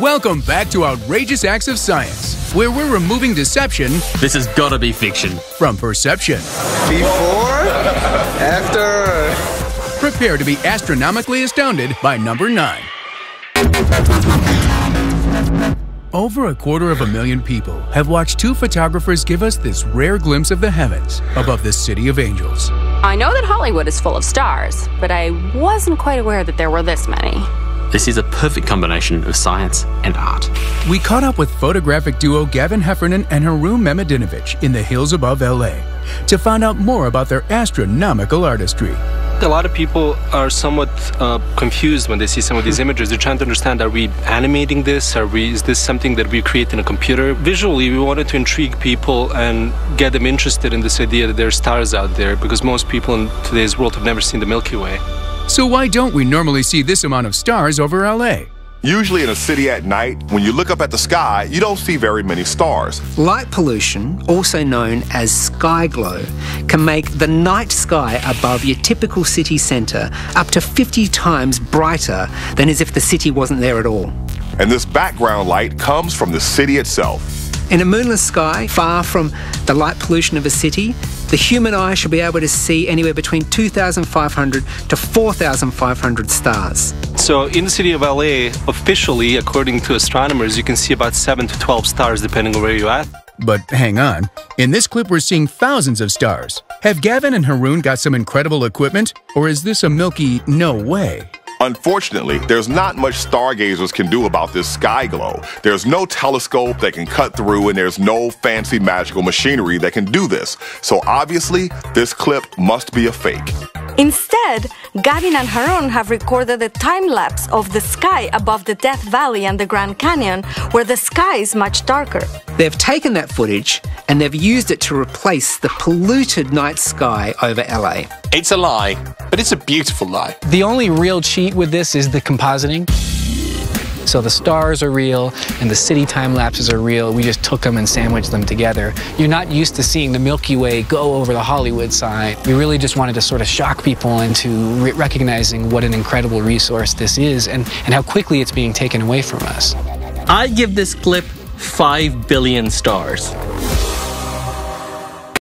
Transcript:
Welcome back to Outrageous Acts of Science, where we're removing deception This has gotta be fiction. from perception. Before, after. Prepare to be astronomically astounded by number nine. Over a quarter of a million people have watched two photographers give us this rare glimpse of the heavens above the city of angels. I know that Hollywood is full of stars, but I wasn't quite aware that there were this many. This is a perfect combination of science and art. We caught up with photographic duo Gavin Heffernan and Harun Mehmedinovic in the hills above LA to find out more about their astronomical artistry. A lot of people are somewhat uh, confused when they see some of these images. They're trying to understand: Are we animating this? Are we? Is this something that we create in a computer? Visually, we wanted to intrigue people and get them interested in this idea that there are stars out there, because most people in today's world have never seen the Milky Way. So, why don't we normally see this amount of stars over LA? Usually in a city at night, when you look up at the sky, you don't see very many stars. Light pollution, also known as sky glow, can make the night sky above your typical city centre up to 50 times brighter than as if the city wasn't there at all. And this background light comes from the city itself. In a moonless sky, far from the light pollution of a city, the human eye should be able to see anywhere between 2,500 to 4,500 stars. So, in the city of LA, officially, according to astronomers, you can see about 7 to 12 stars depending on where you're at. But hang on, in this clip we're seeing thousands of stars. Have Gavin and Harun got some incredible equipment, or is this a milky no way? Unfortunately, there's not much stargazers can do about this sky glow. There's no telescope that can cut through, and there's no fancy magical machinery that can do this. So obviously, this clip must be a fake. Instead, Gavin and Harun have recorded a time lapse of the sky above the Death Valley and the Grand Canyon, where the sky is much darker. They've taken that footage and they've used it to replace the polluted night sky over LA. It's a lie, but it's a beautiful lie. The only real cheat with this is the compositing. So the stars are real and the city time lapses are real. We just took them and sandwiched them together. You're not used to seeing the Milky Way go over the Hollywood sign. We really just wanted to sort of shock people into re- recognizing what an incredible resource this is and, and how quickly it's being taken away from us. I give this clip 5 billion stars.